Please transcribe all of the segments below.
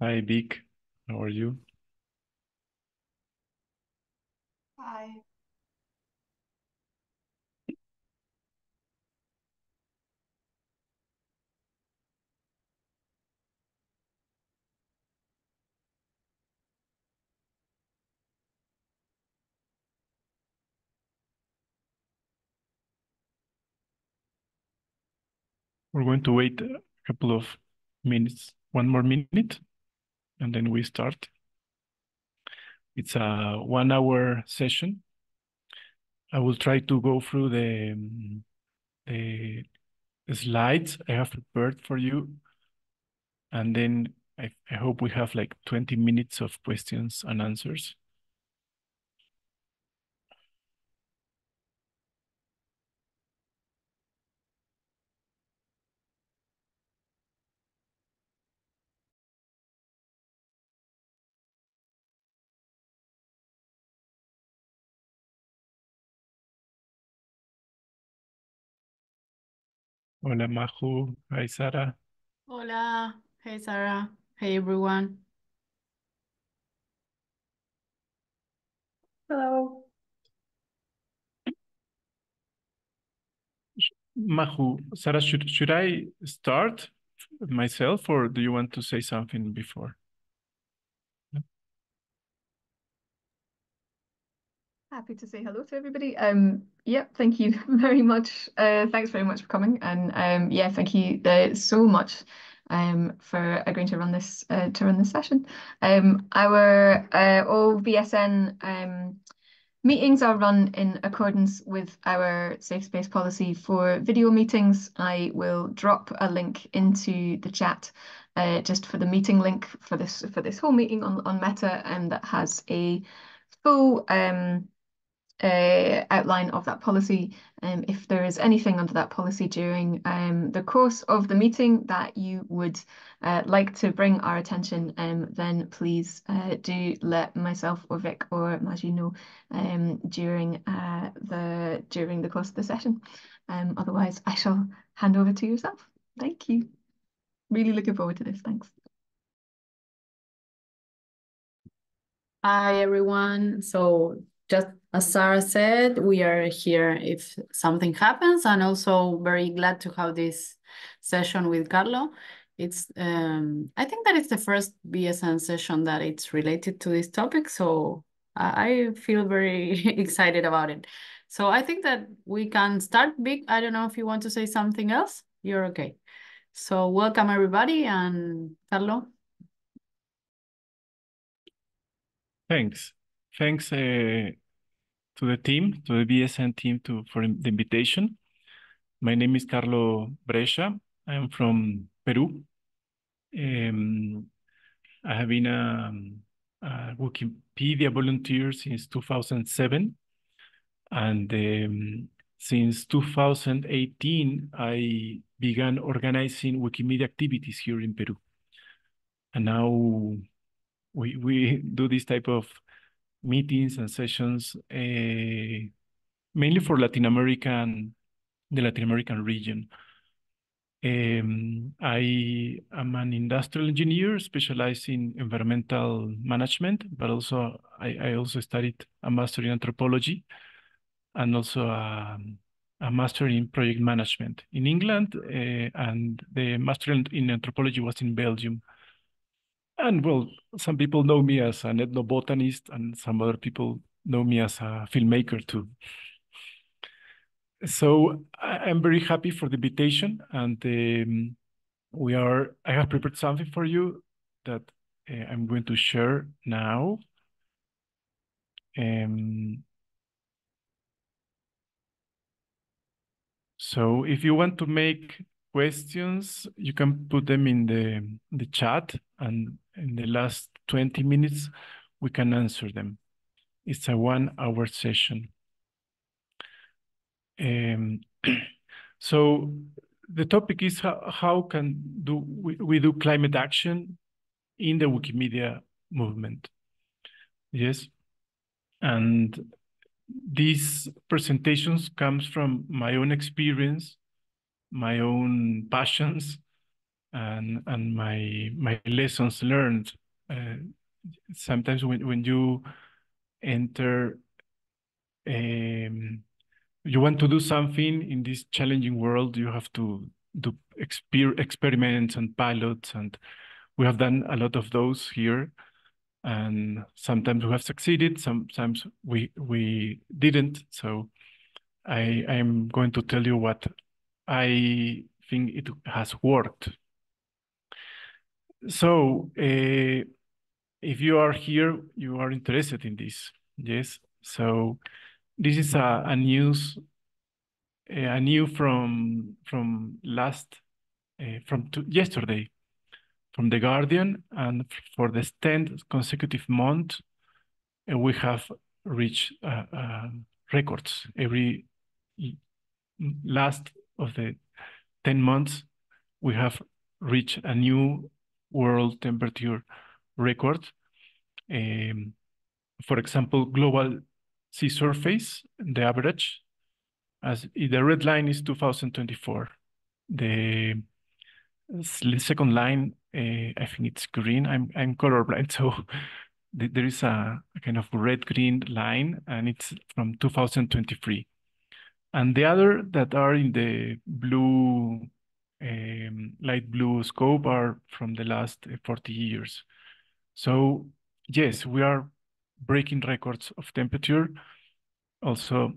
Hi, Vic. How are you? Hi. We're going to wait a couple of minutes, one more minute, and then we start. It's a one hour session. I will try to go through the, the slides I have prepared for you. And then I, I hope we have like 20 minutes of questions and answers. Hola, Majo. Hi, Sara. Hola. Hey, Sarah. Hey, everyone. Hello. Mahu, Sara, should, should I start myself or do you want to say something before? Happy to say hello to everybody. Um, yeah, thank you very much. Uh, thanks very much for coming, and um, yeah, thank you uh, so much um, for agreeing to run this uh, to run this session. Um, our uh, all VSN um, meetings are run in accordance with our safe space policy for video meetings. I will drop a link into the chat uh, just for the meeting link for this for this whole meeting on on Meta, and that has a full um uh, outline of that policy. Um, if there is anything under that policy during um, the course of the meeting that you would uh, like to bring our attention, um, then please uh, do let myself or Vic or Maju know um, during uh, the during the course of the session. Um, otherwise, I shall hand over to yourself. Thank you. Really looking forward to this. Thanks. Hi, everyone. So just as Sarah said, we are here if something happens and also very glad to have this session with Carlo. It's um, I think that it's the first VSN session that it's related to this topic, so I feel very excited about it. So I think that we can start Vic. I don't know if you want to say something else. You're okay. So welcome everybody and Carlo. Thanks. Thanks uh, to the team, to the VSN team to, for the invitation. My name is Carlo Brescia. I'm from Peru. Um, I have been a, a, Wikipedia volunteer since 2007. And um, since 2018, I began organizing Wikimedia activities here in Peru. And now we, we do this type of meetings and sessions, uh, mainly for Latin American, the Latin American region. Um, I am an industrial engineer specialized in environmental management, but also I, I also studied a master in anthropology and also a, a master in project management in England, uh, and the master in anthropology was in Belgium. And well, some people know me as an ethnobotanist, and some other people know me as a filmmaker too. So I'm very happy for the invitation, and um, we are. I have prepared something for you that uh, I'm going to share now. Um, so if you want to make questions, you can put them in the the chat, and in the last 20 minutes, we can answer them. It's a one hour session. Um, so the topic is how, how can do we, we do climate action in the Wikimedia movement? Yes. And these presentations comes from my own experience, my own passions, and and my my lessons learned. Uh, sometimes when when you enter, um, you want to do something in this challenging world, you have to do exper experiments and pilots, and we have done a lot of those here. And sometimes we have succeeded, sometimes we we didn't. So I I'm going to tell you what I think it has worked. So uh, if you are here, you are interested in this, yes. So this is a, a news, a new from from last uh, from yesterday from the Guardian, and for the tenth consecutive month, uh, we have reached uh, uh, records every last of the 10 months, we have reached a new world temperature record. Um, for example, global sea surface, the average, as the red line is 2024. The second line, uh, I think it's green. I'm I'm colorblind, so there is a, a kind of red-green line, and it's from 2023. And the other that are in the blue, um, light blue scope are from the last uh, 40 years. So yes, we are breaking records of temperature. Also,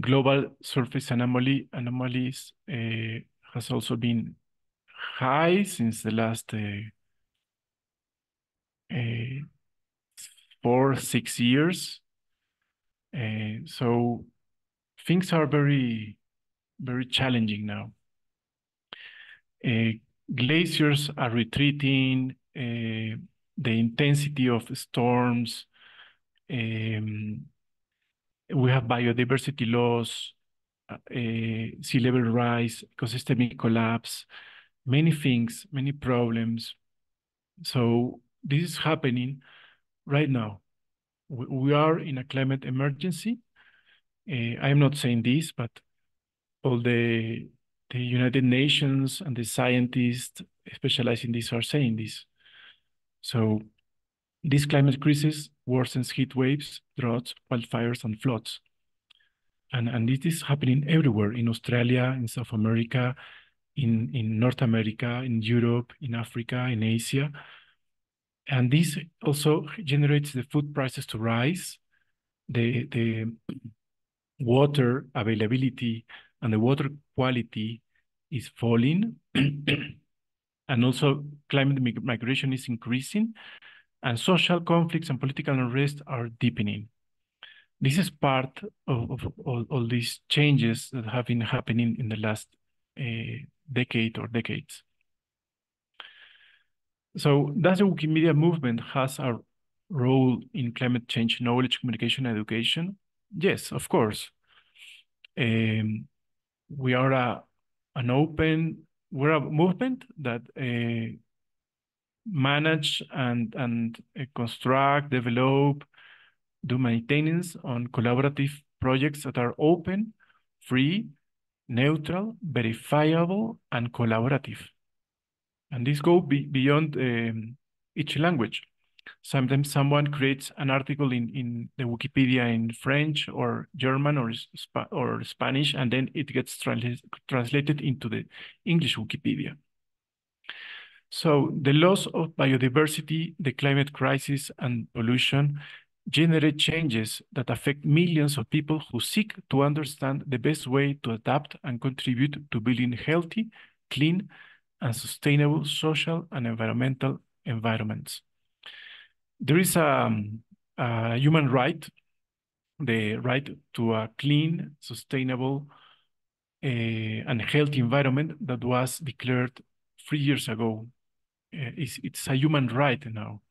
global surface anomaly anomalies uh, has also been high since the last uh, uh, four, six years. Uh, so things are very, very challenging now. Uh, glaciers are retreating, uh, the intensity of storms, um, we have biodiversity loss, uh, sea level rise, ecosystemic collapse, many things, many problems. So this is happening right now. We, we are in a climate emergency uh, I'm not saying this, but all the the United Nations and the scientists specialized in this are saying this. So this climate crisis worsens heat waves, droughts, wildfires, and floods. And, and is happening everywhere in Australia, in South America, in, in North America, in Europe, in Africa, in Asia. And this also generates the food prices to rise. The, the water availability and the water quality is falling. and also climate migration is increasing and social conflicts and political unrest are deepening. This is part of, of all, all, these changes that have been happening in the last uh, decade or decades. So does the Wikimedia movement has a role in climate change knowledge, communication, education? Yes, of course. Um, we are a, an open, we're a movement that uh, manage and, and uh, construct, develop, do maintenance on collaborative projects that are open, free, neutral, verifiable, and collaborative. And this go be beyond um, each language. Sometimes someone creates an article in, in the Wikipedia in French or German or, or Spanish, and then it gets trans translated into the English Wikipedia. So the loss of biodiversity, the climate crisis, and pollution generate changes that affect millions of people who seek to understand the best way to adapt and contribute to building healthy, clean, and sustainable social and environmental environments there is a, a human right, the right to a clean, sustainable, uh, and healthy environment that was declared three years ago. Uh, it's, it's a human right now.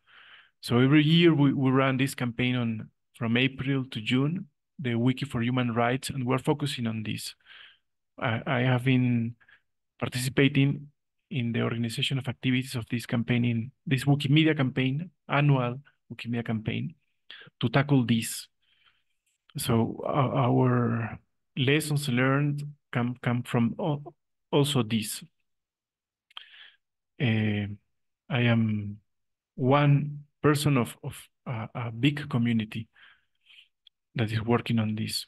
So every year we, we run this campaign on from April to June, the Wiki for Human Rights, and we're focusing on this. I, I have been participating in the organization of activities of this campaign, in this Wikimedia campaign, annual Wikimedia campaign, to tackle this. So our lessons learned come come from also this. Uh, I am one person of, of a, a big community that is working on this.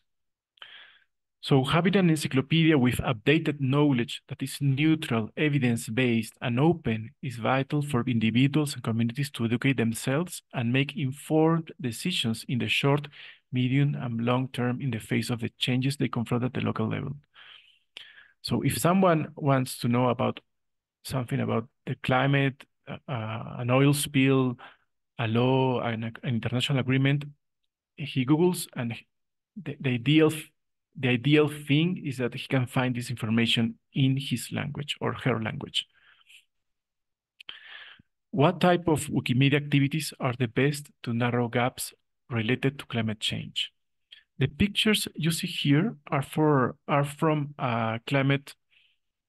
So having an encyclopedia with updated knowledge that is neutral, evidence-based, and open is vital for individuals and communities to educate themselves and make informed decisions in the short, medium, and long term in the face of the changes they confront at the local level. So if someone wants to know about something about the climate, uh, an oil spill, a law, an, an international agreement, he Googles and the, the ideal the ideal thing is that he can find this information in his language or her language. What type of Wikimedia activities are the best to narrow gaps related to climate change? The pictures you see here are for are from a climate,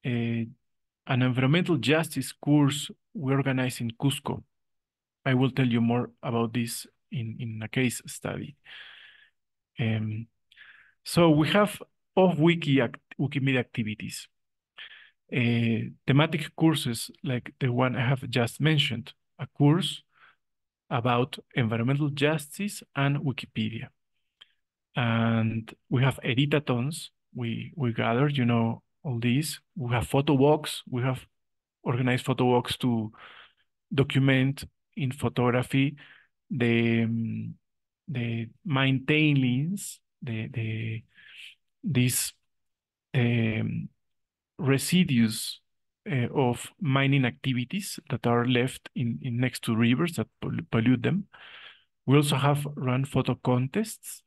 uh, an environmental justice course we organized in Cusco. I will tell you more about this in, in a case study. Um, so we have off-wiki act Wikimedia activities. Uh, thematic courses like the one I have just mentioned, a course about environmental justice and Wikipedia. And we have editathons, we, we gather, you know, all these. We have photo walks, we have organized photo walks to document in photography the, um, the mine tailings the the these um, residues uh, of mining activities that are left in, in next to rivers that pollute them. We also have run photo contests.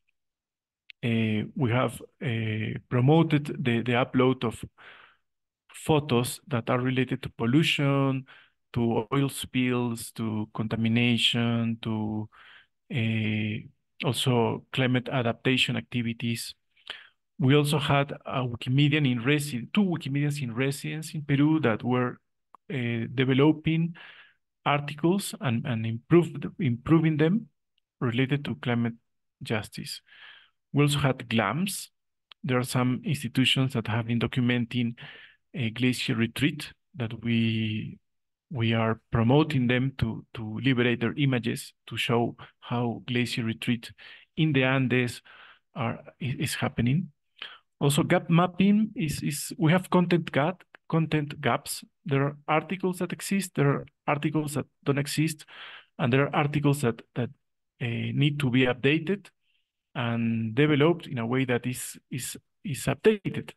Uh, we have uh, promoted the, the upload of photos that are related to pollution, to oil spills, to contamination, to also climate adaptation activities. We also had a Wikimedian in residence, two Wikimedians in residence in Peru that were uh, developing articles and, and improved, improving them related to climate justice. We also had GLAMs. There are some institutions that have been documenting a glacier retreat that we we are promoting them to, to liberate their images to show how glacier retreat in the Andes are is happening. Also, gap mapping is is we have content gap content gaps. There are articles that exist, there are articles that don't exist, and there are articles that that uh, need to be updated and developed in a way that is is is updated.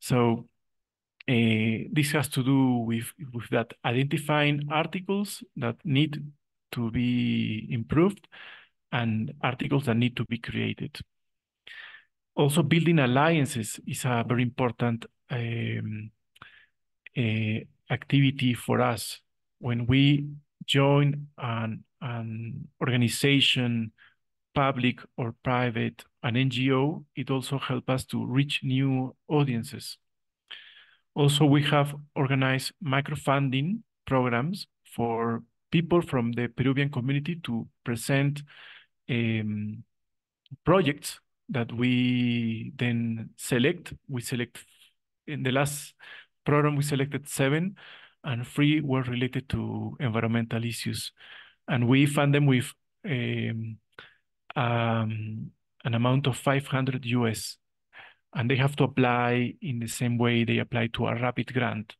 So uh, this has to do with, with that identifying articles that need to be improved and articles that need to be created. Also, building alliances is a very important um, uh, activity for us. When we join an, an organization, public or private, an NGO, it also helps us to reach new audiences. Also, we have organized microfunding programs for people from the Peruvian community to present um, projects that we then select. We select, in the last program, we selected seven, and three were related to environmental issues. And we fund them with um, um, an amount of 500 US and they have to apply in the same way they apply to a rapid grant.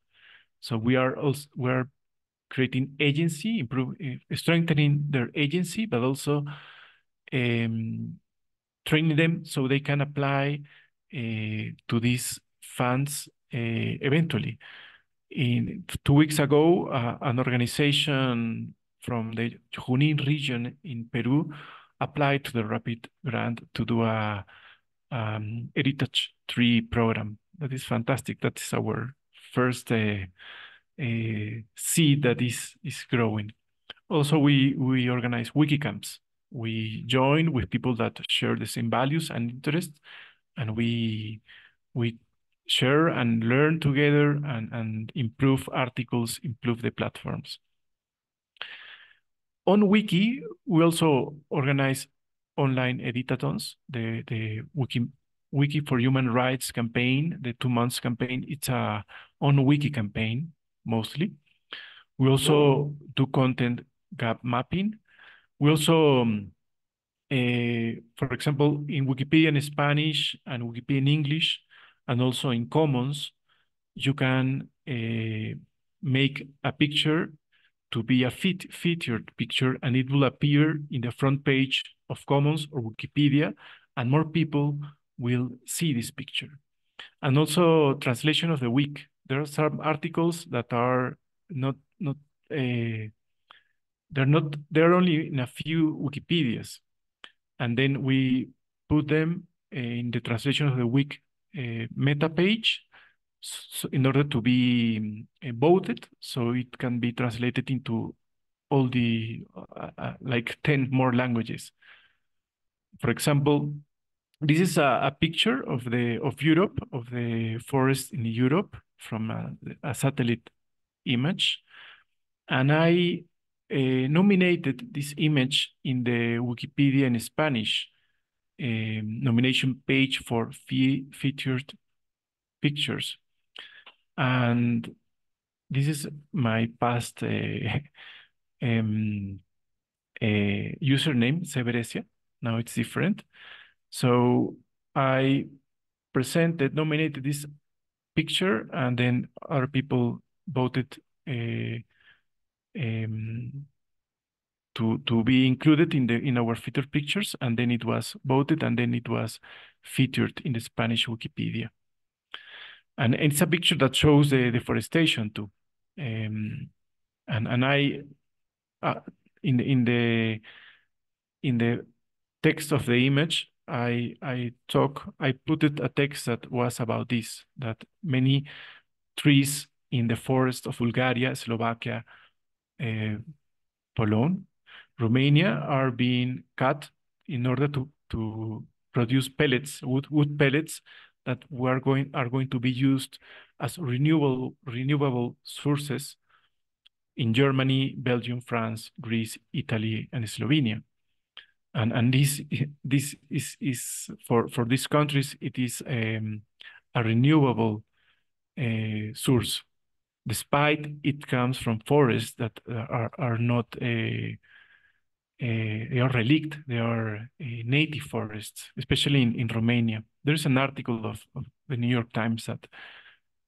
So we are also we're creating agency, improve, uh, strengthening their agency, but also um, training them so they can apply uh, to these funds uh, eventually. In two weeks ago, uh, an organization from the Junín region in Peru applied to the rapid grant to do a um, heritage tree program. That is fantastic. That is our first uh, uh, seed that is is growing. Also, we we organize wiki camps. We join with people that share the same values and interests, and we we share and learn together and, and improve articles, improve the platforms. On Wiki, we also organize online editathons, the, the Wiki, Wiki for Human Rights campaign, the two months campaign, it's a on Wiki campaign mostly. We also do content gap mapping. We also, um, uh, for example, in Wikipedia in Spanish and Wikipedia in English, and also in Commons, you can uh, make a picture to be a fit, featured picture, and it will appear in the front page of Commons or Wikipedia, and more people will see this picture. And also translation of the week. There are some articles that are not not uh, they're not they're only in a few Wikipedias, and then we put them in the translation of the week uh, meta page, so in order to be uh, voted, so it can be translated into all the uh, uh, like ten more languages. For example, this is a, a, picture of the of Europe of the forest in Europe from a, a satellite image, and I uh, nominated this image in the Wikipedia in Spanish um, nomination page for fe featured pictures, and this is my past uh, um, uh, username Severesia. Now it's different. So I presented, nominated this picture, and then other people voted uh, um, to to be included in the in our featured pictures, and then it was voted, and then it was featured in the Spanish Wikipedia. And it's a picture that shows the deforestation too, um, and and I uh, in the in the in the text of the image I I talk I put it a text that was about this that many trees in the forest of Bulgaria, Slovakia, uh, Poland, Romania are being cut in order to to produce pellets, wood wood pellets that were going are going to be used as renewable renewable sources in Germany, Belgium, France, Greece, Italy, and Slovenia and and this this is is for for these countries it is um, a renewable uh, source despite it comes from forests that are are not a, a they are relict they are native forests especially in in Romania. There's an article of, of the New York Times that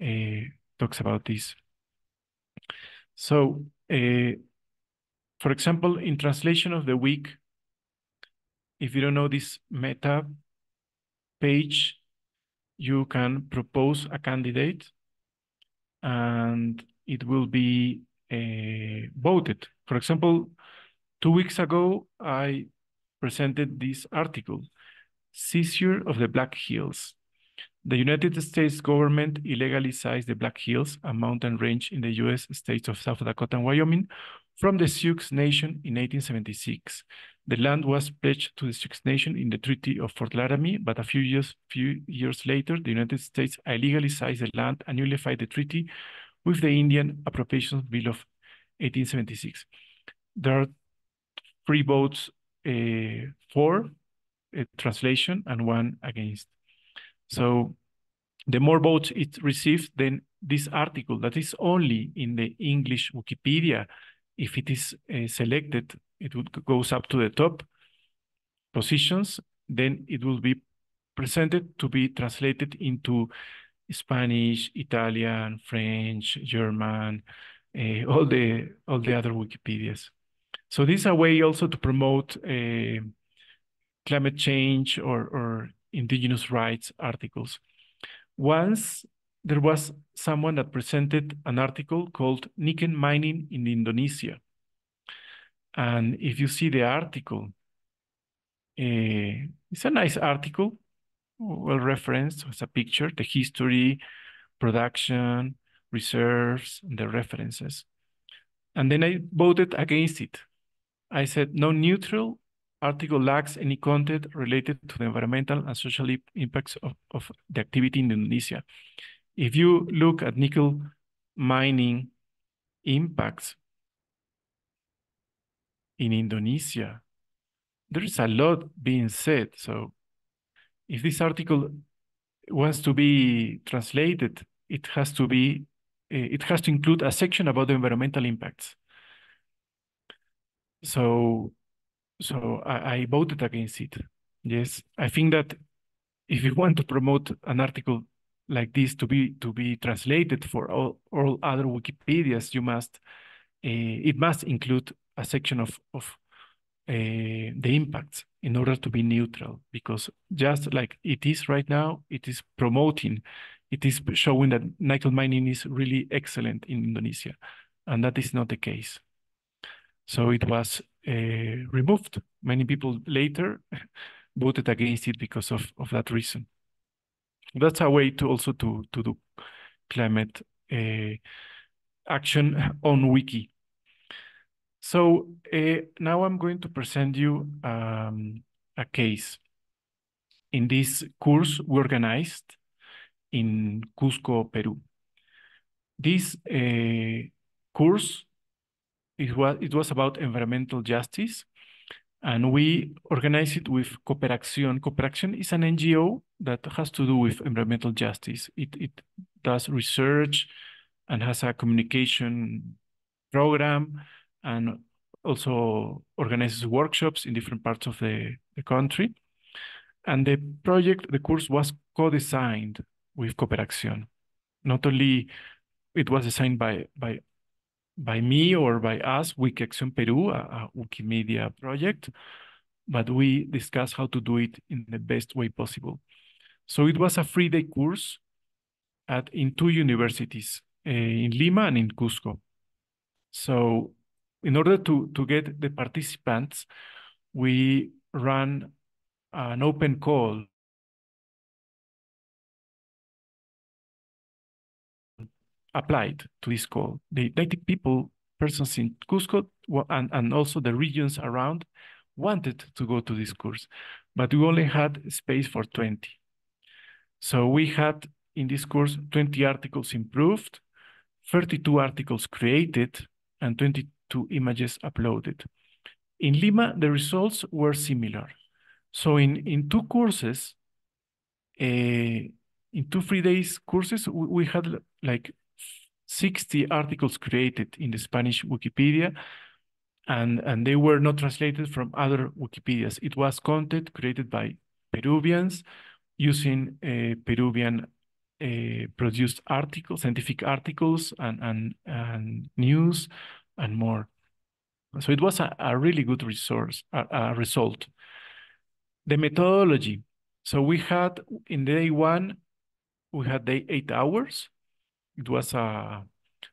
uh, talks about this. So uh, for example in translation of the week if you don't know this meta page, you can propose a candidate and it will be uh, voted. For example, two weeks ago, I presented this article, Seizure of the Black Hills. The United States government illegally seized the Black Hills, a mountain range in the U.S. states of South Dakota and Wyoming, from the Sioux Nation in 1876. The land was pledged to the Sioux Nations in the Treaty of Fort Laramie, but a few years, few years later, the United States illegally seized the land and nullified the treaty with the Indian Appropriations Bill of 1876. There are three votes uh, for a translation and one against. So the more votes it receives, then this article that is only in the English Wikipedia, if it is uh, selected it would goes up to the top positions, then it will be presented to be translated into Spanish, Italian, French, German, uh, all the all the other Wikipedias. So this is a way also to promote uh, climate change or, or indigenous rights articles. Once there was someone that presented an article called nickel mining in Indonesia. And if you see the article, uh, it's a nice article, well referenced. It's a picture, the history, production, reserves, and the references. And then I voted against it. I said no neutral article lacks any content related to the environmental and social impacts of, of the activity in Indonesia. If you look at nickel mining impacts in Indonesia, there is a lot being said. So if this article wants to be translated, it has to be it has to include a section about the environmental impacts. So, so I, I voted against it. Yes, I think that if you want to promote an article like this to be to be translated for all, all other Wikipedias, you must uh, it must include a section of of uh, the impacts in order to be neutral. Because just like it is right now, it is promoting, it is showing that nickel mining is really excellent in Indonesia, and that is not the case. So it was uh, removed. Many people later voted against it because of, of that reason. That's a way to also to, to do climate uh, action on Wiki. So uh, now I'm going to present you um, a case. In this course we organized in Cusco, Peru. This uh, course it was it was about environmental justice, and we organized it with Cooperación. Cooperación is an NGO that has to do with environmental justice. It it does research and has a communication program and also organizes workshops in different parts of the, the country. And the project, the course was co-designed with Cooperación. Not only it was designed by by by me or by us, Wikiacción Peru, a, a Wikimedia project, but we discussed how to do it in the best way possible. So it was a three-day course at in two universities, uh, in Lima and in Cusco. So in order to, to get the participants, we ran an open call applied to this call. The native people, persons in Cusco, and, and also the regions around wanted to go to this course, but we only had space for 20. So we had in this course 20 articles improved, 32 articles created, and 22 images uploaded. In Lima, the results were similar. So in, in two courses, uh, in two free days courses, we, we had like 60 articles created in the Spanish Wikipedia, and, and they were not translated from other Wikipedias. It was content created by Peruvians using uh, Peruvian uh, produced articles, scientific articles, and, and, and news, and more. So it was a, a really good resource, a, a result. The methodology. So we had in day one, we had day eight hours it was a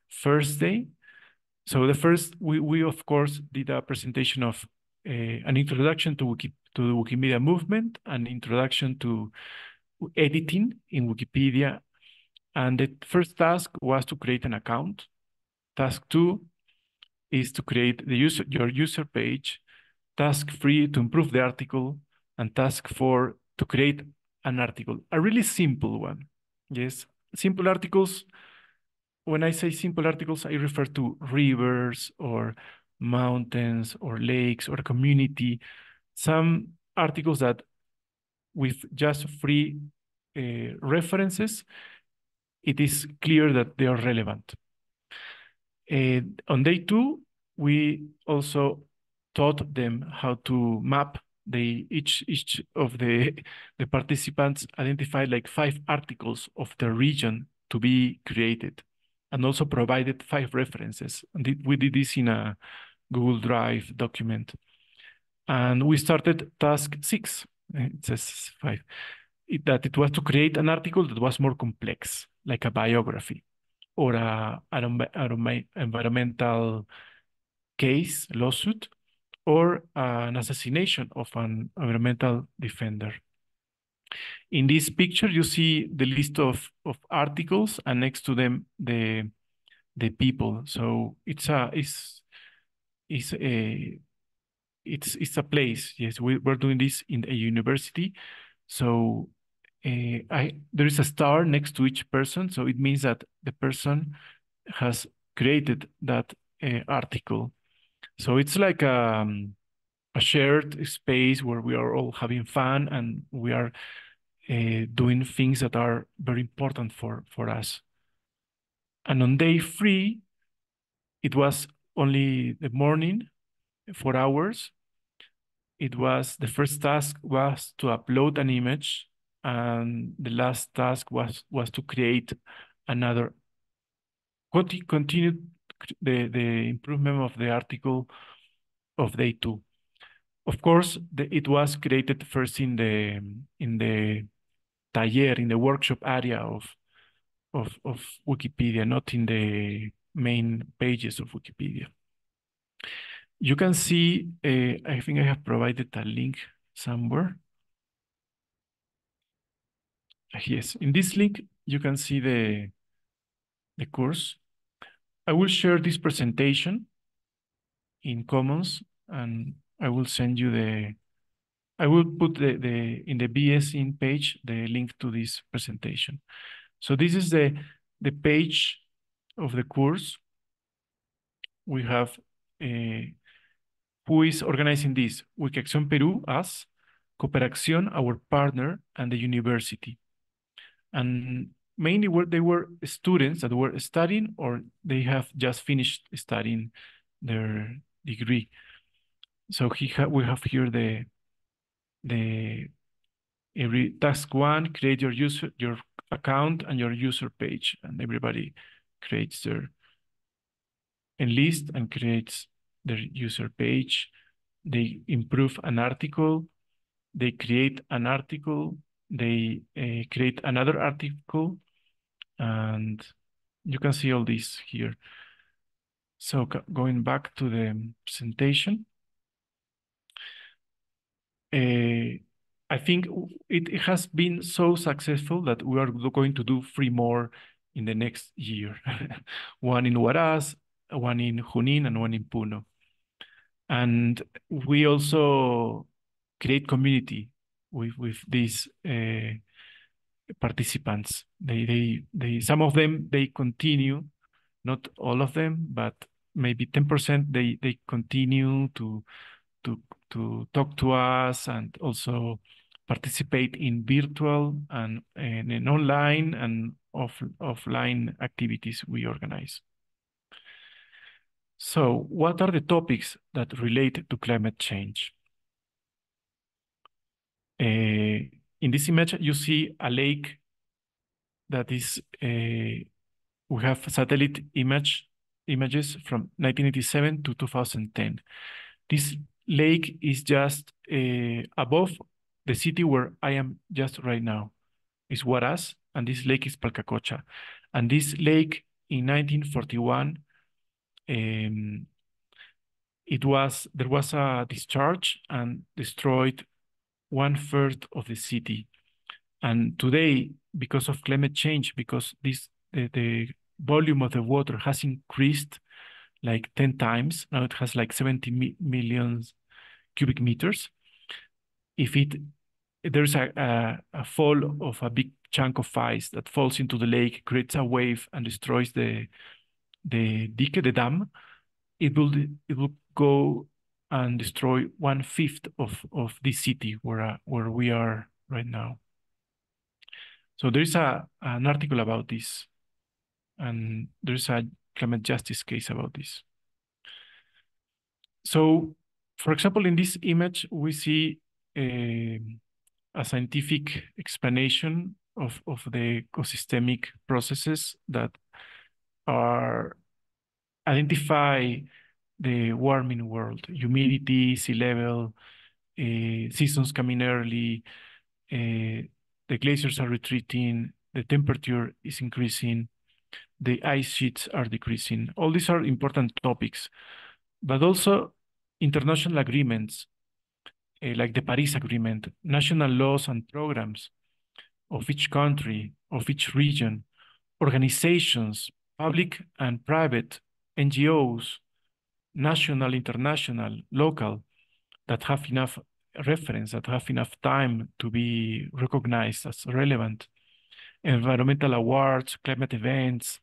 first day. So the first, we, we of course did a presentation of uh, an introduction to, Wiki, to the Wikimedia movement, an introduction to editing in Wikipedia. And the first task was to create an account. Task two is to create the user, your user page. Task three, to improve the article. And task four, to create an article, a really simple one. Yes, simple articles when I say simple articles, I refer to rivers or mountains or lakes or community. Some articles that with just free uh, references, it is clear that they are relevant. Uh, on day two, we also taught them how to map they each each of the the participants identified like five articles of the region to be created and also provided five references. And we did this in a Google Drive document. And we started task six, it says five, it, that it was to create an article that was more complex, like a biography or a, an environmental case, lawsuit, or an assassination of an environmental defender. In this picture, you see the list of, of articles and next to them, the, the people. So it's a, it's, it's a, it's, it's a place. Yes, we, we're doing this in a university. So uh, I, there is a star next to each person. So it means that the person has created that uh, article. So it's like um, a shared space where we are all having fun and we are uh, doing things that are very important for, for us. And on day three, it was only the morning, four hours. It was the first task was to upload an image, and the last task was was to create another. Continue the the improvement of the article of day two. Of course, the, it was created first in the in the taller in the workshop area of of of Wikipedia, not in the main pages of Wikipedia. You can see, uh, I think I have provided a link somewhere. Yes, in this link, you can see the, the course. I will share this presentation in Commons and I will send you the, I will put the, the in the VSN page, the link to this presentation. So this is the, the page of the course. We have uh, who is organizing this? Wikiacción Peru, us, Cooperación, our partner, and the university. And mainly were, they were students that were studying or they have just finished studying their degree. So he ha we have here the the every task one, create your user your account and your user page, and everybody creates their enlist and creates their user page. They improve an article. They create an article. They uh, create another article, and you can see all this here. So going back to the presentation. Uh, I think it, has been so successful that we are going to do three more in the next year. one in Huaraz, one in Junin, and one in Puno. And we also create community with, with these uh, participants. They, they, they, some of them, they continue, not all of them, but maybe 10% they, they continue to, to, to talk to us and also participate in virtual and, and in online and off, offline activities we organize. So what are the topics that relate to climate change? Uh, in this image, you see a lake that is, uh, we have satellite image images from 1987 to 2010. This lake is just uh, above the city where I am just right now. It's Huaraz, and this lake is Palcacocha. And this lake in 1941, um, it was there was a discharge and destroyed one third of the city. And today, because of climate change, because this the, the volume of the water has increased like 10 times, now it has like 70 mi million cubic meters. If it there's a, a, a fall of a big chunk of ice that falls into the lake, creates a wave and destroys the the dike, the dam, it will it will go and destroy one fifth of of this city where uh, where we are right now. So there is a an article about this, and there's a climate justice case about this. So, for example, in this image, we see a, a scientific explanation of, of the ecosystemic processes that are identify the warming world, humidity, sea level, uh, seasons coming early, uh, the glaciers are retreating, the temperature is increasing, the ice sheets are decreasing. All these are important topics, but also international agreements uh, like the Paris Agreement, national laws and programs of each country, of each region, organizations, public and private, NGOs, national, international, local, that have enough reference, that have enough time to be recognized as relevant. Environmental awards, climate events,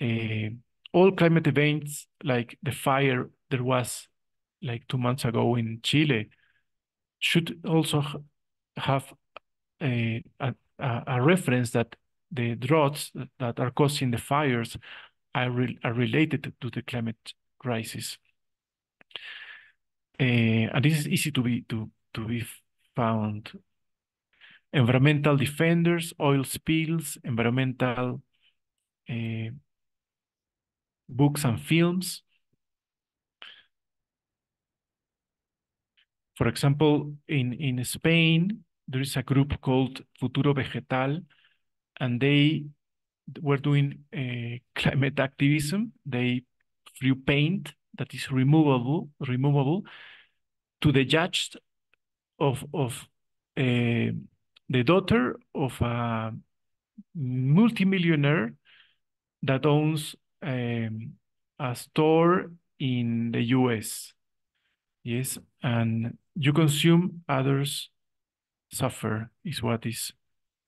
uh, all climate events like the fire there was like two months ago in Chile should also have a, a, a reference that the droughts that are causing the fires are, re are related to the climate crisis. Uh, and this is easy to be to to be found. Environmental defenders, oil spills, environmental uh, books and films. For example, in, in Spain, there is a group called Futuro Vegetal, and they were doing uh, climate activism. They threw paint that is removable, removable to the judge of, of uh, the daughter of a multimillionaire that owns um, a store in the US. Yes, and you consume, others suffer, is what is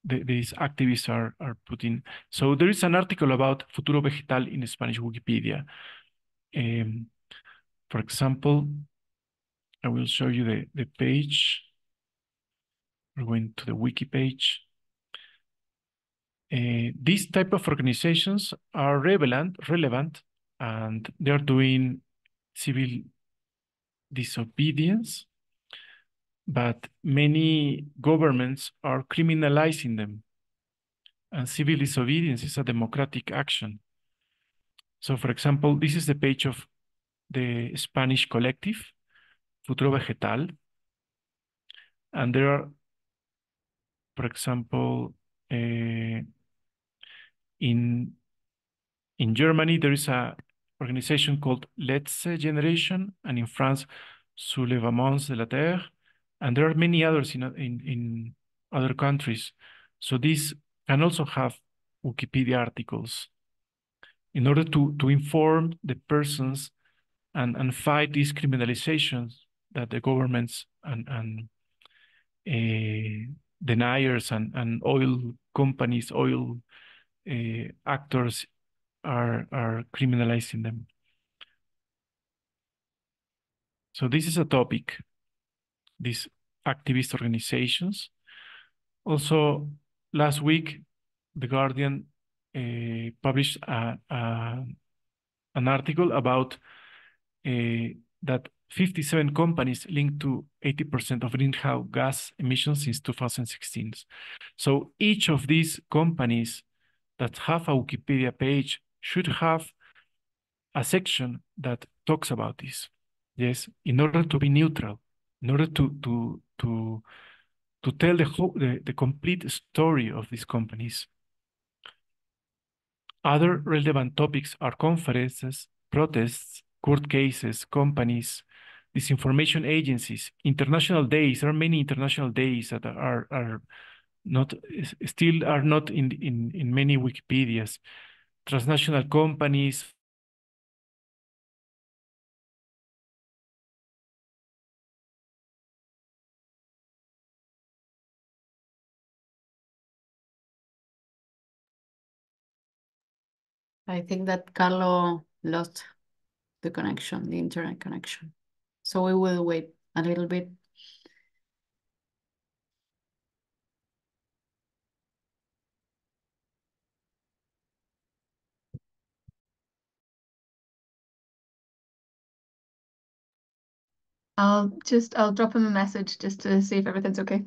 the, these activists are, are putting. So there is an article about Futuro Vegetal in Spanish Wikipedia. Um, for example, I will show you the, the page. We're going to the wiki page. Uh, these type of organizations are relevant, relevant, and they're doing civil disobedience, but many governments are criminalizing them. And civil disobedience is a democratic action. So, for example, this is the page of the Spanish collective, Futuro Vegetal. And there are, for example, uh, in in Germany, there is a organization called Letzte Generation, and in France, Soulèvements de la Terre, and there are many others in, in, in other countries. So these can also have Wikipedia articles in order to, to inform the persons and, and fight these criminalizations that the governments and, and uh, deniers and, and oil companies, oil uh, actors are, are criminalizing them. So this is a topic, these activist organizations. Also, last week, The Guardian uh, published a, a, an article about uh, that 57 companies linked to 80% of greenhouse gas emissions since 2016. So each of these companies that have a Wikipedia page should have a section that talks about this. Yes, in order to be neutral, in order to to to to tell the whole the, the complete story of these companies. Other relevant topics are conferences, protests, court cases, companies, disinformation agencies, international days. There are many international days that are are not still are not in in in many Wikipedias. Transnational companies. I think that Carlo lost the connection, the internet connection. So we will wait a little bit. I'll just I'll drop him a message just to see if everything's okay.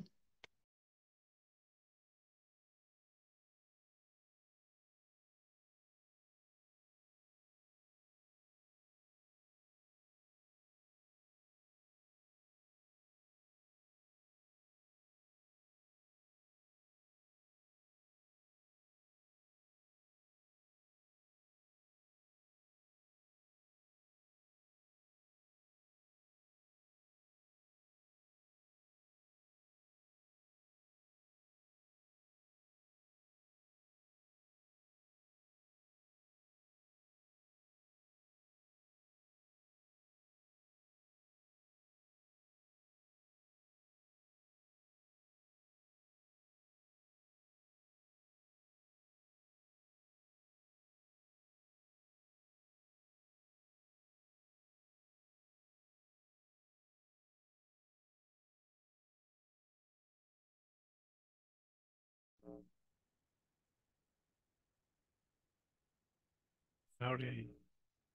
Sorry.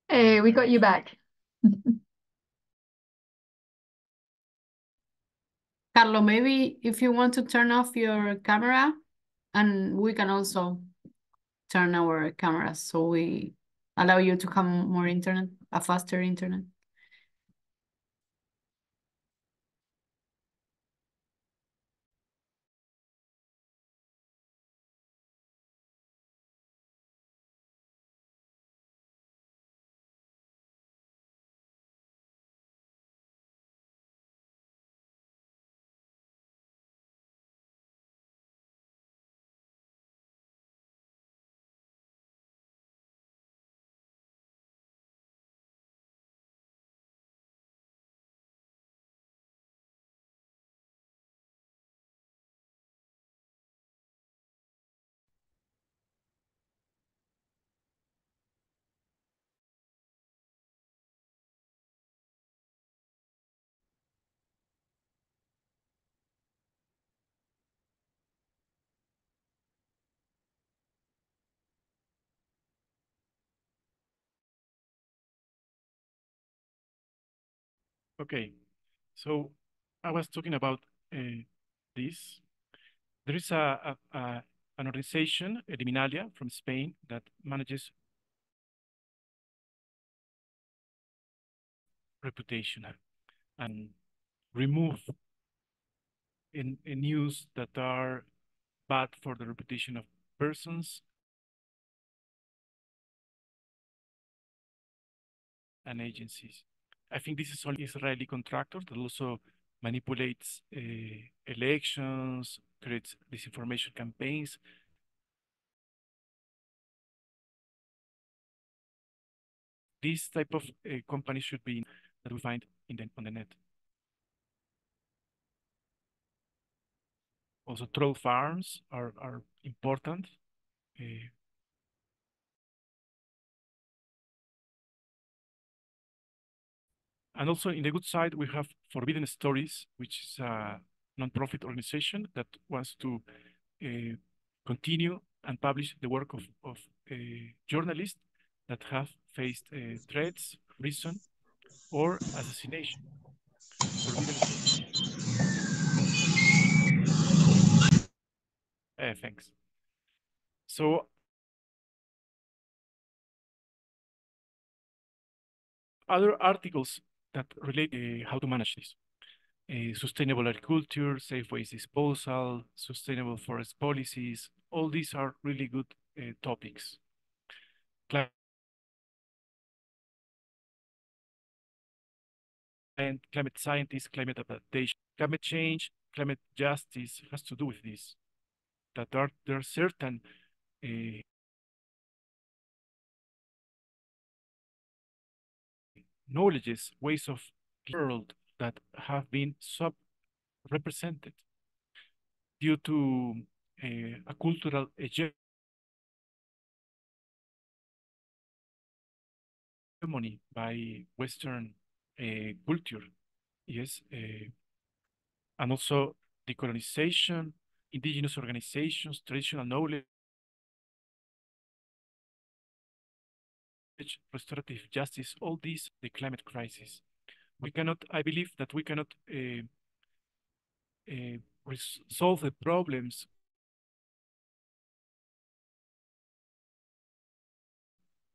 Hey, we got you back. Carlo, maybe if you want to turn off your camera and we can also turn our cameras so we allow you to have more internet, a faster internet. Okay, so I was talking about uh, this. There is a, a, a, an organization, Eliminalia, from Spain that manages reputation and remove in, in news that are bad for the reputation of persons and agencies. I think this is only Israeli contractor that also manipulates uh, elections, creates disinformation campaigns. This type of uh, company should be that we find in the, on the net. Also, troll farms are, are important. Uh, And also in the good side, we have Forbidden Stories, which is a non-profit organization that wants to uh, continue and publish the work of, of uh, journalists that have faced uh, threats, prison, or assassination. Uh, thanks. So other articles that relate uh, how to manage this. Uh, sustainable agriculture, safe waste disposal, sustainable forest policies, all these are really good uh, topics. and climate scientists, climate adaptation, climate change, climate justice has to do with this. That are, there are certain uh, knowledges, ways of world that have been sub-represented due to uh, a cultural hegemony by Western uh, culture. Yes, uh, and also decolonization, indigenous organizations, traditional knowledge, restorative justice, all these, the climate crisis. We cannot, I believe that we cannot uh, uh, solve the problems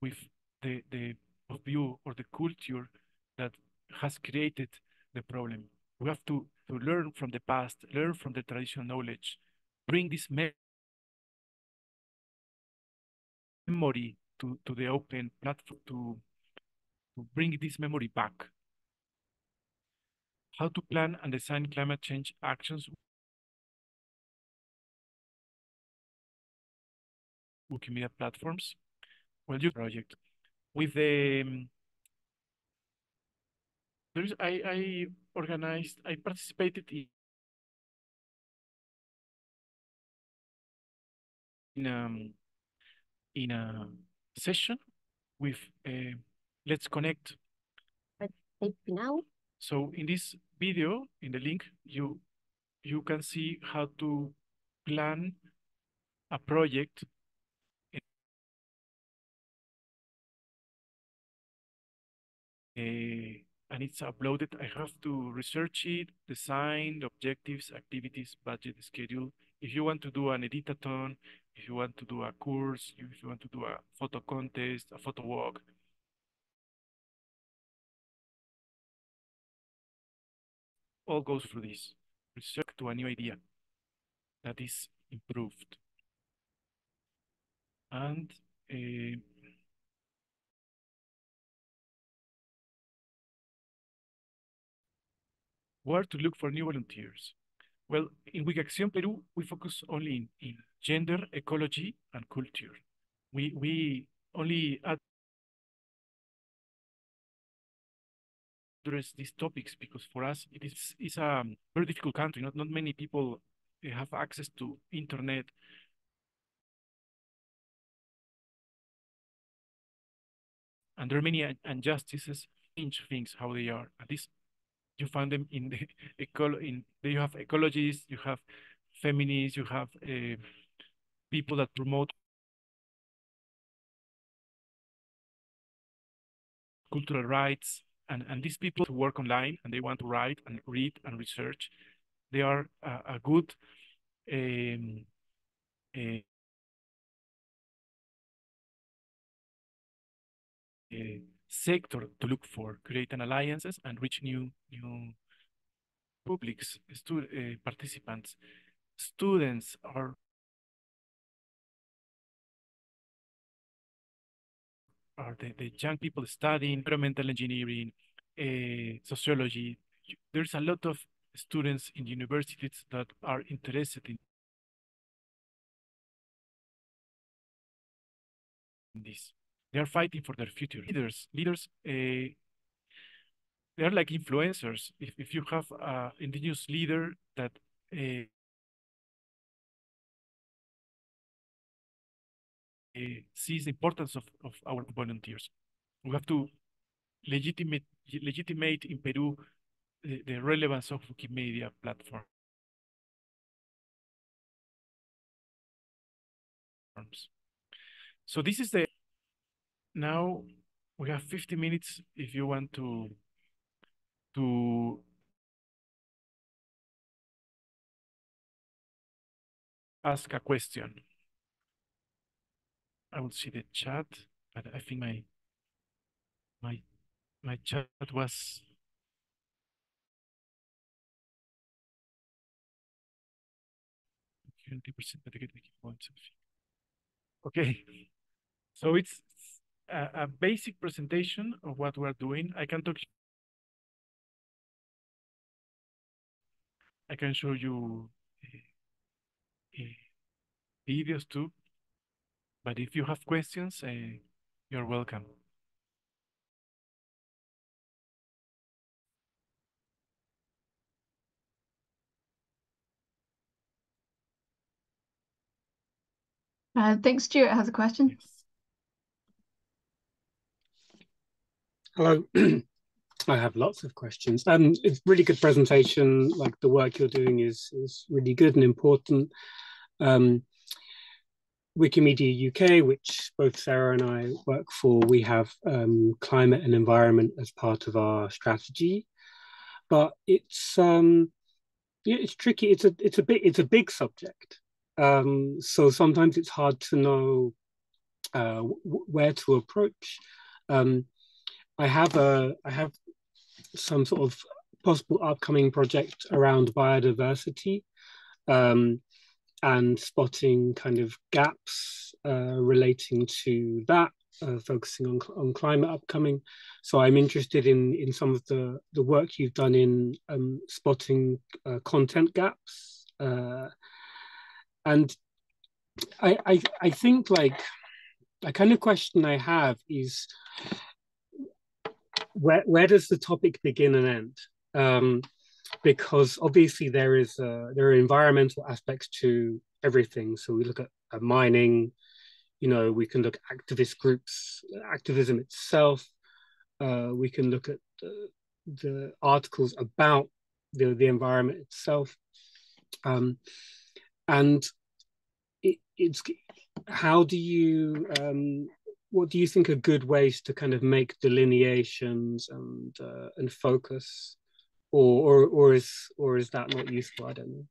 with the, the view or the culture that has created the problem. We have to, to learn from the past, learn from the traditional knowledge, bring this memory to, to the open platform to, to bring this memory back. How to plan and design climate change actions Wikimedia platforms. Well, you project with the um, there is I I organized I participated in in um in a session with uh, Let's Connect. Let's take now. So in this video, in the link, you you can see how to plan a project and it's uploaded. I have to research it, design objectives, activities, budget, schedule. If you want to do an editathon, if you want to do a course, if you want to do a photo contest, a photo walk, all goes through this. Research to a new idea that is improved. And uh, where to look for new volunteers? Well, in Wikiacción Peru, we focus only in, in gender, ecology, and culture. We, we only address these topics because for us, it is it's a very difficult country. Not, not many people eh, have access to internet. And there are many injustices, change things how they are. And this you find them in the eco in you have ecologists, you have feminists, you have uh, people that promote cultural rights, and and these people who work online and they want to write and read and research, they are a, a good um, a, a sector to look for, create an alliances and reach new new publics, stu uh, participants. Students are are the, the young people studying environmental engineering, uh, sociology. There's a lot of students in universities that are interested in this. They are fighting for their future. Leaders, leaders, uh, they are like influencers. If, if you have an indigenous leader that uh, sees the importance of, of our volunteers, we have to legitimate legitimate in Peru the, the relevance of Wikimedia platform. So this is the now we have 50 minutes if you want to to ask a question. I will see the chat, but I think my my my chat was twenty percent. Okay, so it's a, a, basic presentation of what we're doing. I can talk. I can show you uh, uh, videos too. But if you have questions, uh, you're welcome. I think Stuart has a question. Yes. Hello. I have lots of questions. Um, it's really good presentation. Like the work you're doing is is really good and important. Um, Wikimedia UK, which both Sarah and I work for, we have um, climate and environment as part of our strategy, but it's um, yeah, it's tricky. It's a it's a bit it's a big subject, um, so sometimes it's hard to know uh, where to approach. Um, I have a I have some sort of possible upcoming project around biodiversity um, and spotting kind of gaps uh, relating to that, uh, focusing on on climate upcoming. So I'm interested in in some of the the work you've done in um, spotting uh, content gaps, uh, and I, I I think like a kind of question I have is where where does the topic begin and end? Um, because obviously there is uh, there are environmental aspects to everything. So we look at, at mining, you know, we can look at activist groups, activism itself. Uh, we can look at the, the articles about the, the environment itself. Um, and it, it's how do you um, what do you think are good ways to kind of make delineations and uh, and focus, or or or is or is that not useful? I don't know.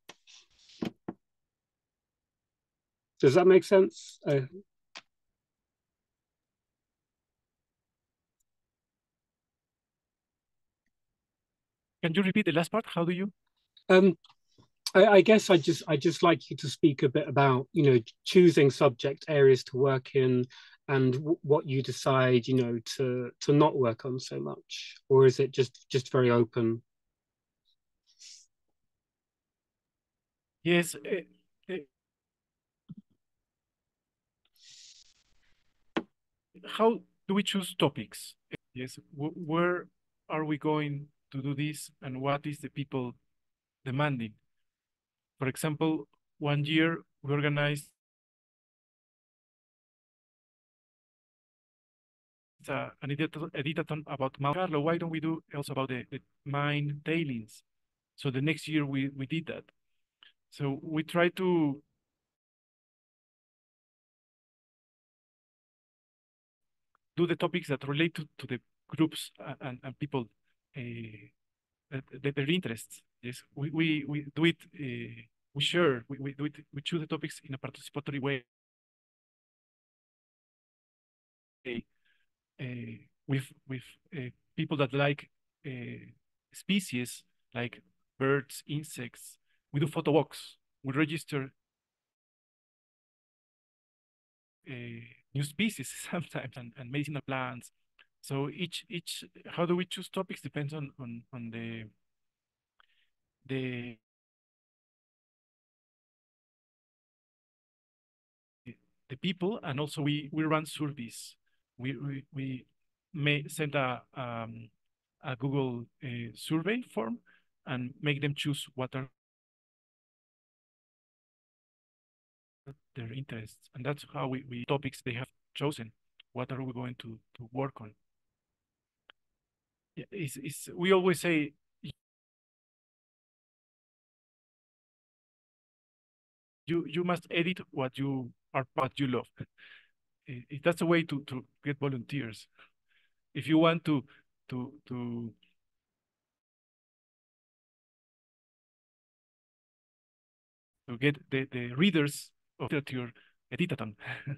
Does that make sense? Uh, Can you repeat the last part? How do you? Um, I, I, guess I just I just like you to speak a bit about you know choosing subject areas to work in and what you decide you know to to not work on so much, or is it just just very open? Yes. Uh, uh, how do we choose topics? Yes. where are we going to do this and what is the people demanding. For example, one year we organized uh, an editathon about Mount Carlo. Why don't we do also about the, the mine tailings? So the next year we, we did that. So we try to do the topics that relate to, to the groups and, and people uh, their interests. Yes, we, we, we do it, uh, we share, we, we do it, we choose the topics in a participatory way. With with uh, people that like uh, species like birds, insects. We do photo walks. We register uh, new species sometimes and, and medicinal plants so each each how do we choose topics depends on on on the the the people and also we we run surveys. We we, we may send a um, a Google uh, survey form and make them choose what are their interests and that's how we, we topics they have chosen what are we going to to work on Yeah, it's, it's, we always say you you must edit what you are what you love. It, that's a way to to get volunteers. If you want to to to to get the the readers of your editathon.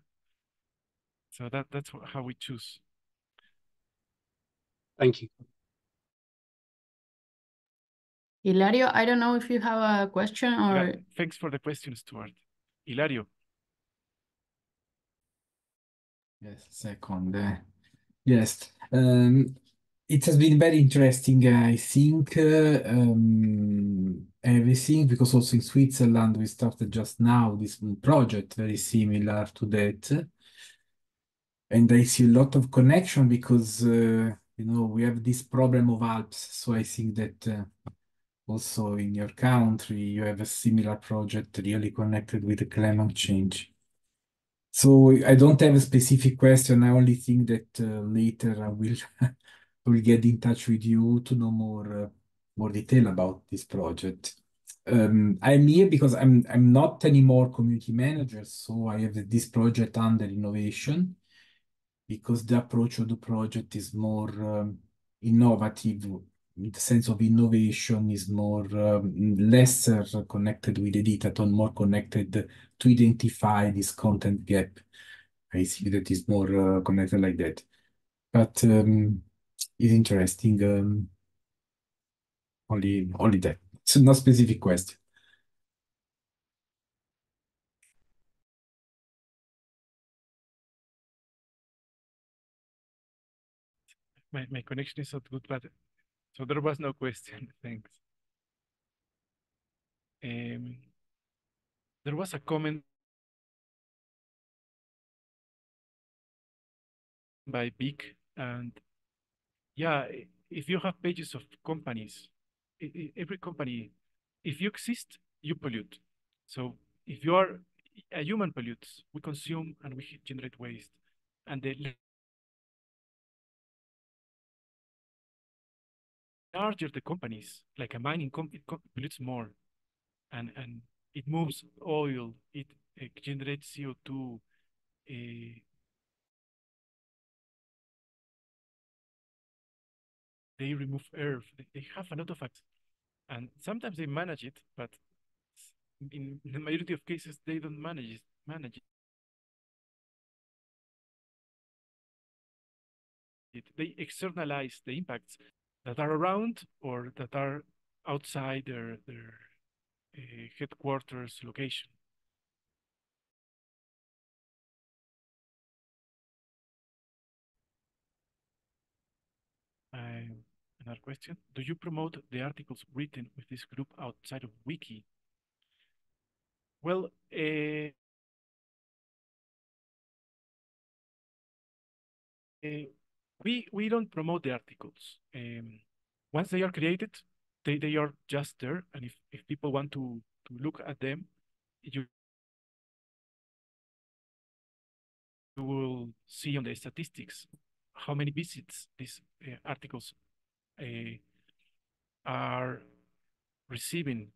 so that that's how we choose. Thank you. Hilario, I don't know if you have a question or... Yeah, thanks for the question, Stuart. Hilario. Yes, second. Uh, yes. Um, it has been very interesting, I think, uh, um, everything, because also in Switzerland, we started just now this project very similar to that. And I see a lot of connection because, uh, you know, we have this problem of Alps. So I think that uh, also in your country, you have a similar project really connected with the climate change. So I don't have a specific question. I only think that uh, later I will will get in touch with you to know more uh, more detail about this project. Um, I'm here because I'm I'm not anymore community manager, so I have this project under innovation because the approach of the project is more um, innovative in the sense of innovation is more um, lesser connected with the editathon, more connected to identify this content gap. I see that is more uh, connected like that. But um, it's interesting. Um, only, only that. It's not specific question. My, my connection is not good, but so there was no question. Thanks. Um, there was a comment by Vic, and yeah, if you have pages of companies, every company, if you exist, you pollute. So if you are a human pollutes, we consume and we generate waste. And the larger the companies, like a mining company, pollutes more, and and it moves oil, it, it generates CO two. Uh, they remove earth. They have a lot of acts, and sometimes they manage it, but in the majority of cases they don't manage it. Manage it. They externalize the impacts that are around or that are outside their, their uh, headquarters location. Uh, another question. Do you promote the articles written with this group outside of Wiki? Well, uh, uh, we we don't promote the articles. Um, once they are created, they, they are just there. And if, if people want to, to look at them, you, you will see on the statistics how many visits these uh, articles uh, are receiving.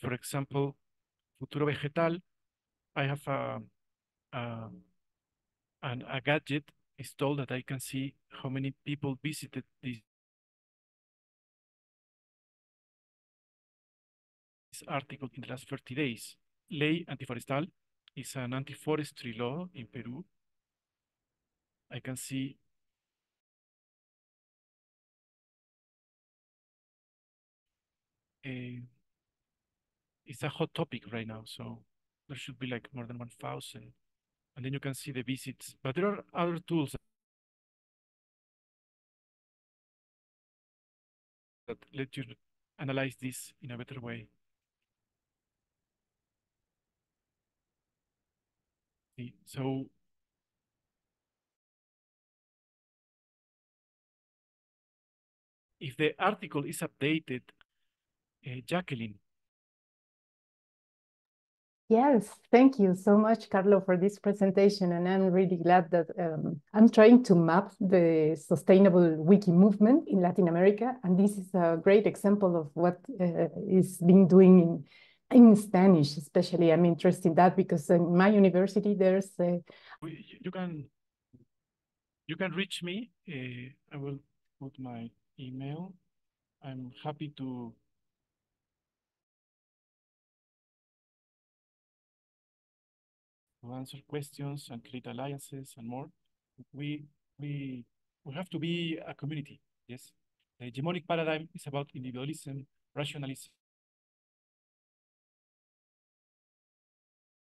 For example, Futuro Vegetal, I have a, a, a gadget installed that I can see how many people visited this, this article in the last 30 days. Ley Antiforestal is an anti-forestry law in Peru. I can see a, it's a hot topic right now, so there should be like more than 1,000. And then you can see the visits, but there are other tools that let you analyze this in a better way. So if the article is updated, uh, Jacqueline. Yes, thank you so much, Carlo, for this presentation. And I'm really glad that um, I'm trying to map the sustainable wiki movement in Latin America. And this is a great example of what uh, is being doing in in Spanish, especially. I'm interested in that because in my university there's a... You can you can reach me. Uh, I will put my email. I'm happy to to answer questions and create alliances and more. We we we have to be a community. Yes, the hegemonic paradigm is about individualism, rationalism,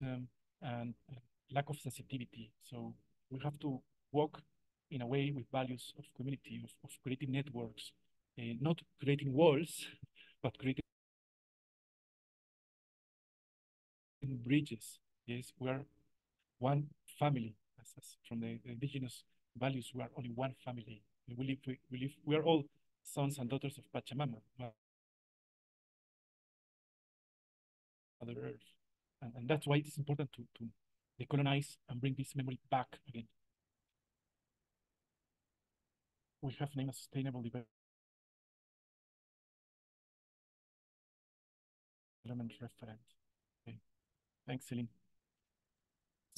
um, and lack of sensitivity. So we have to walk in a way with values of community, of, of creating networks, uh, not creating walls, but creating bridges. Yes, we are one family. From the, indigenous values, we are only one family. We live, we, we live, we are all sons and daughters of Pachamama, Mother Earth. And, and that's why it is important to, to decolonize and bring this memory back again. We have named a sustainable development referent. Okay. Thanks, Celine.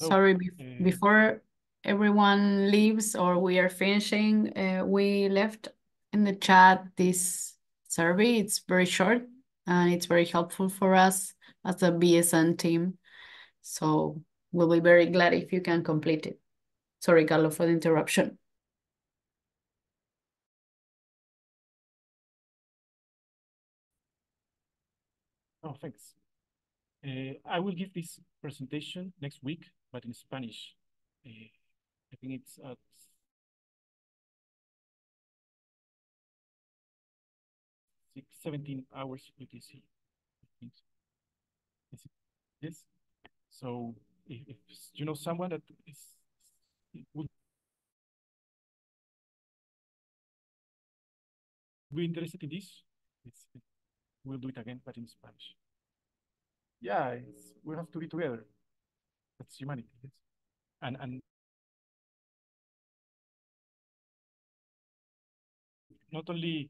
So, Sorry, be uh, before everyone leaves or we are finishing, uh, we left in the chat this survey. It's very short and it's very helpful for us as a VSN team. So we'll be very glad if you can complete it. Sorry, Carlo, for the interruption. Oh, thanks. Uh, I will give this presentation next week, but in Spanish. Uh, I think it's at 17 hours UTC. Yes. So if, if you know someone that is would be interested in this, we'll do it again, but in Spanish. Yeah, we have to be together. That's humanity. Yes. And and not only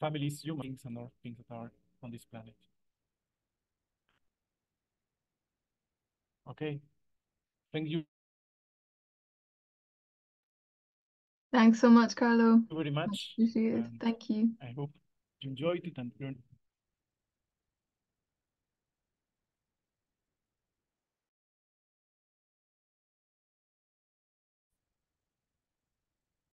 families, human beings, and other things that are on this planet. Okay. Thank you. Thanks so much, Carlo. Thank you very much. Appreciate it. Thank you. I hope you enjoyed it and learned